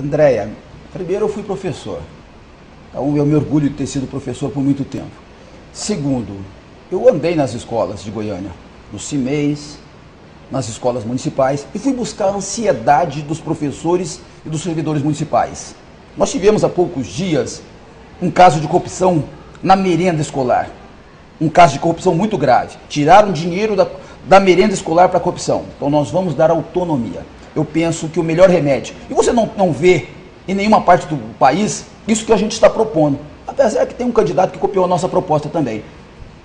Andréia, primeiro eu fui professor. Então eu me orgulho de ter sido professor por muito tempo. Segundo, eu andei nas escolas de Goiânia, nos CIMEIs, nas escolas municipais e fui buscar a ansiedade dos professores e dos servidores municipais. Nós tivemos há poucos dias um caso de corrupção na merenda escolar. Um caso de corrupção muito grave. Tiraram dinheiro da, da merenda escolar para a corrupção. Então nós vamos dar autonomia. Eu penso que o melhor remédio. E você não, não vê em nenhuma parte do país isso que a gente está propondo. Apesar que tem um candidato que copiou a nossa proposta também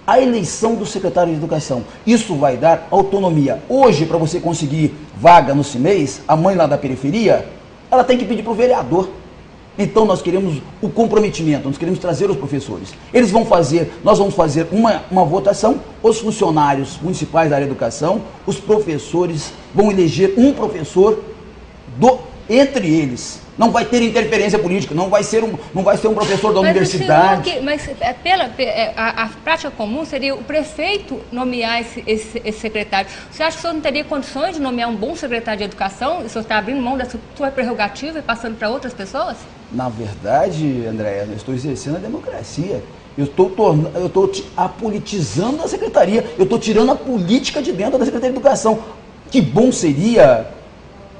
a eleição do secretário de Educação. Isso vai dar autonomia. Hoje, para você conseguir vaga no CIMEIS, a mãe lá da periferia, ela tem que pedir para o vereador. Então nós queremos o comprometimento, nós queremos trazer os professores. Eles vão fazer, nós vamos fazer uma, uma votação, os funcionários municipais da área de educação, os professores vão eleger um professor do, entre eles. Não vai ter interferência política, não vai ser um, não vai ser um professor da mas universidade. Que, mas é, pela, é, a, a, prática comum seria o prefeito nomear esse, esse, esse, secretário. Você acha que o senhor não teria condições de nomear um bom secretário de educação? E o senhor está abrindo mão da sua prerrogativa e passando para outras pessoas? Na verdade, Andréia, eu estou exercendo a democracia. Eu estou tornando, eu estou apolitizando a secretaria. Eu estou tirando a política de dentro da Secretaria de Educação. Que bom seria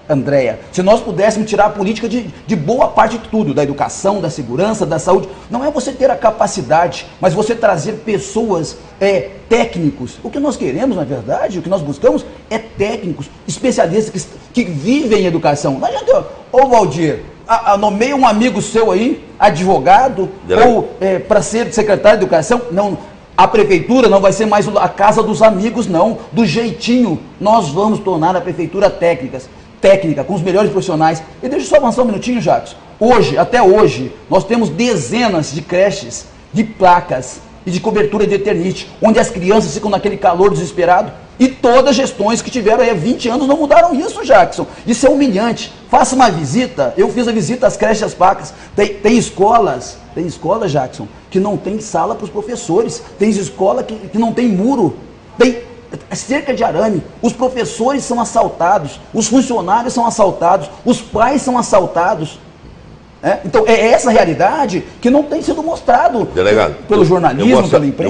Andréia, se nós pudéssemos tirar a política de, de boa parte de tudo, da educação, da segurança, da saúde, não é você ter a capacidade, mas você trazer pessoas é, técnicos. O que nós queremos, na verdade, o que nós buscamos é técnicos, especialistas que, que vivem em educação. Não adianta, ô Valdir, a, a, nomeia um amigo seu aí, advogado, ou é, para ser secretário de educação. Não, a prefeitura não vai ser mais a casa dos amigos, não. Do jeitinho, nós vamos tornar a prefeitura técnicas técnica, com os melhores profissionais. E deixa eu só avançar um minutinho, Jacques. Hoje, até hoje, nós temos dezenas de creches, de placas e de cobertura de eternite, onde as crianças ficam naquele calor desesperado. E todas as gestões que tiveram aí há 20 anos não mudaram isso, Jackson. Isso é humilhante. Faça uma visita. Eu fiz a visita às creches, às placas. Tem, tem escolas, tem escola, Jackson, que não tem sala para os professores. Tem escola que, que não tem muro. Tem cerca de arame, os professores são assaltados, os funcionários são assaltados, os pais são assaltados. É? Então é essa realidade que não tem sido mostrado Delegado, pelo jornalismo, pela imprensa.